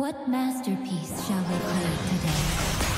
What masterpiece shall we play today?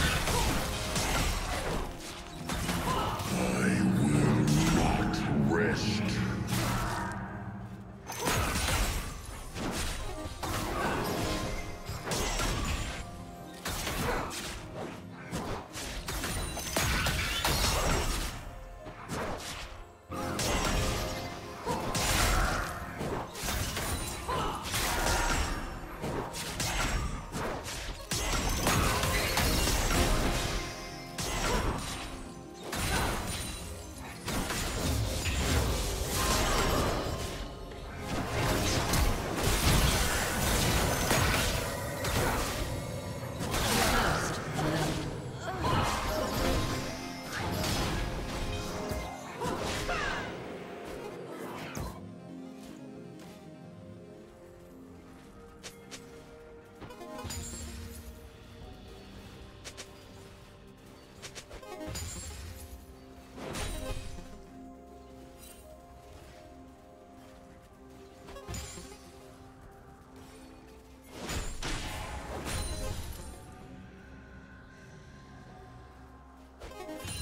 you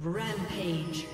Rampage.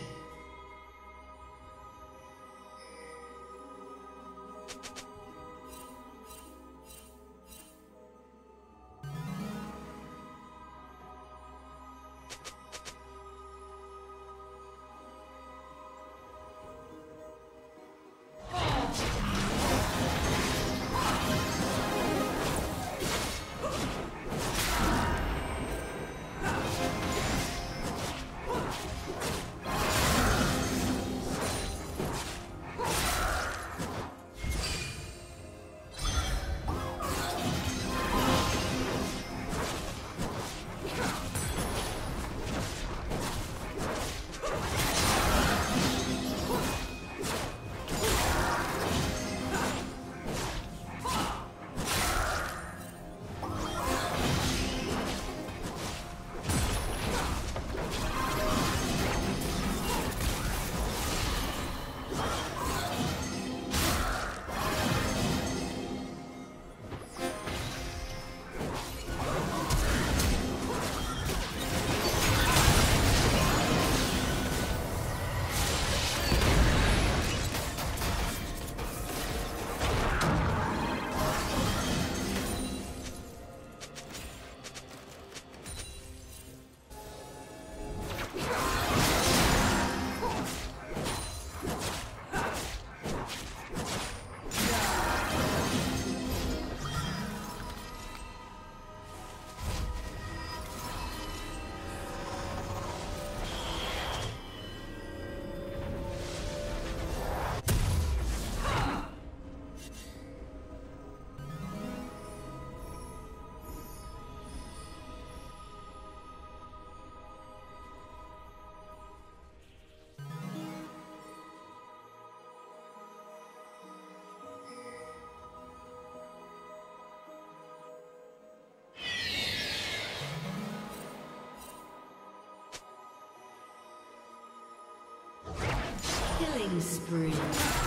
Killing spree.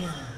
Yeah.